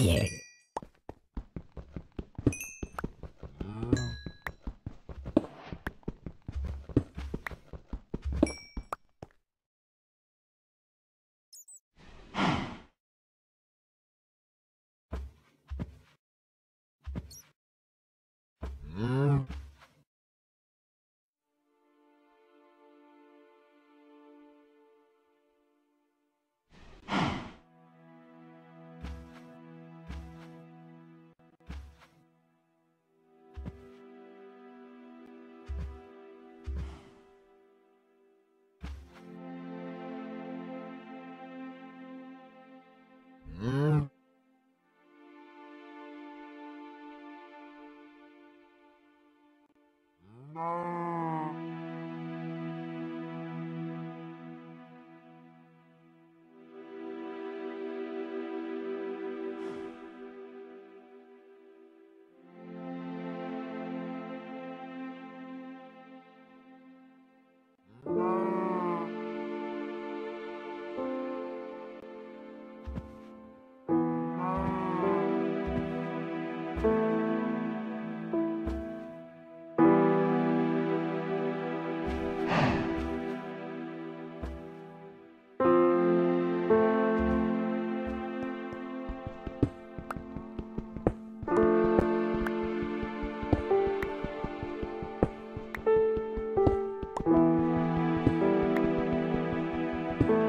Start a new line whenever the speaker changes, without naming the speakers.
here. No. you